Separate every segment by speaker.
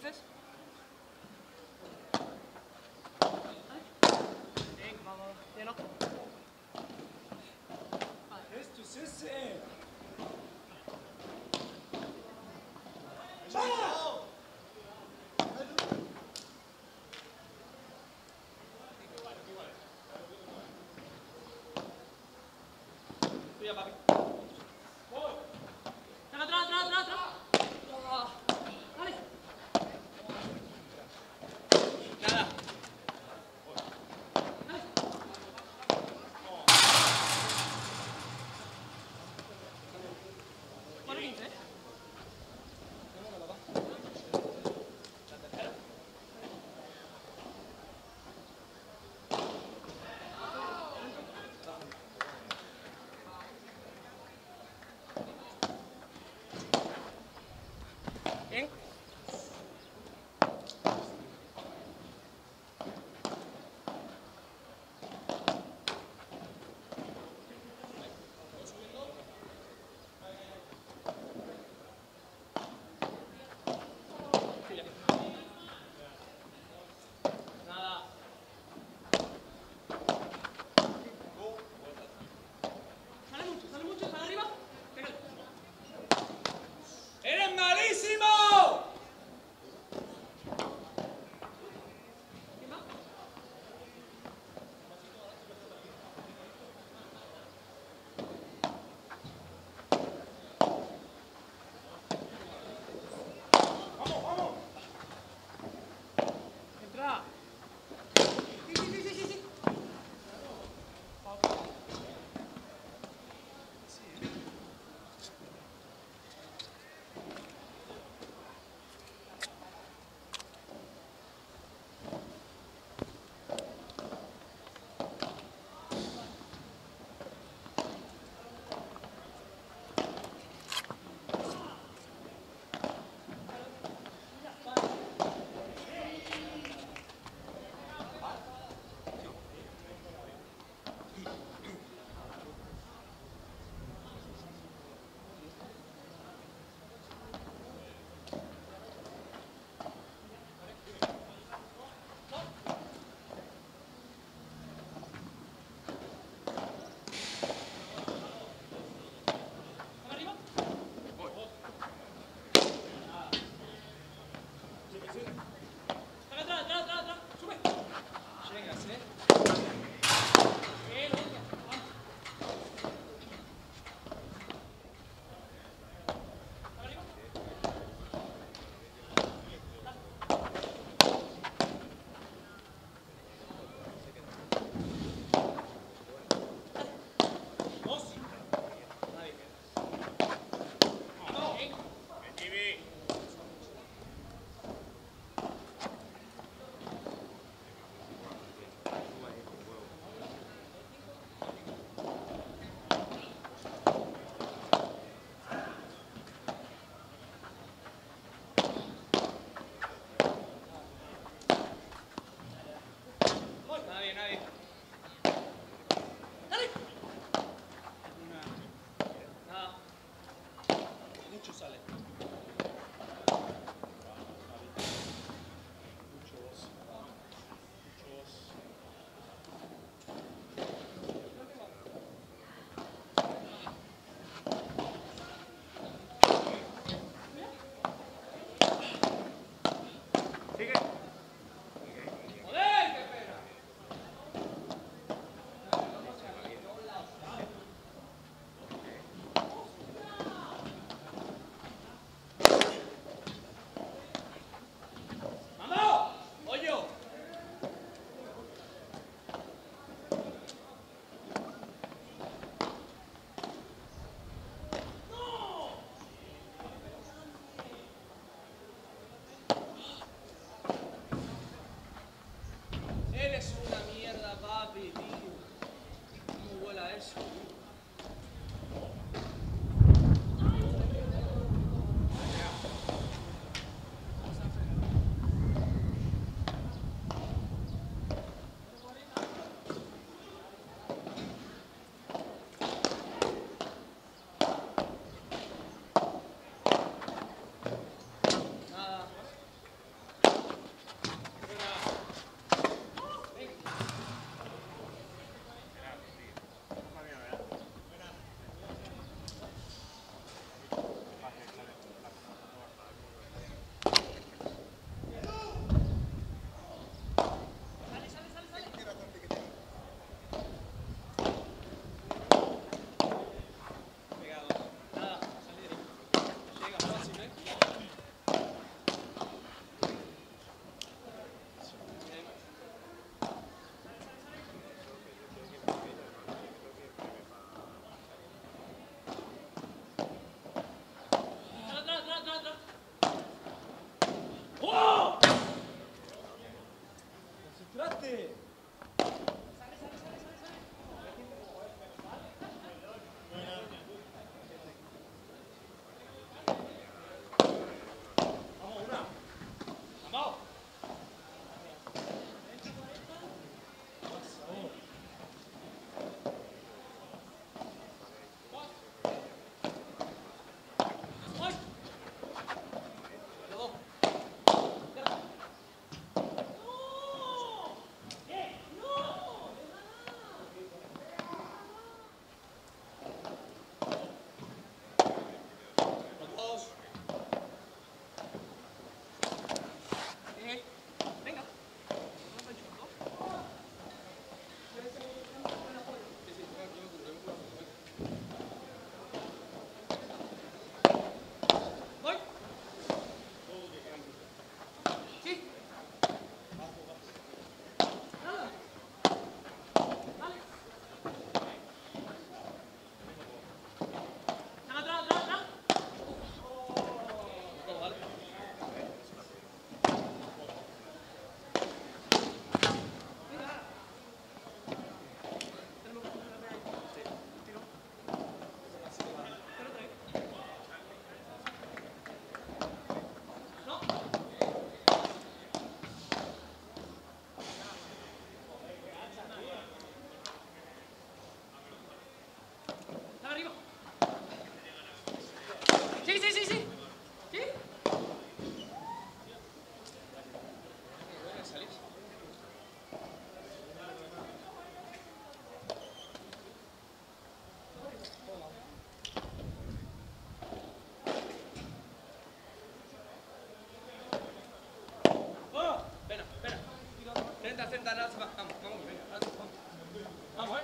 Speaker 1: 15. Bien, vamos,
Speaker 2: lleno. Esto
Speaker 1: es ese. Cuida, 大家吃饭啊往里面啊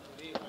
Speaker 1: judíos.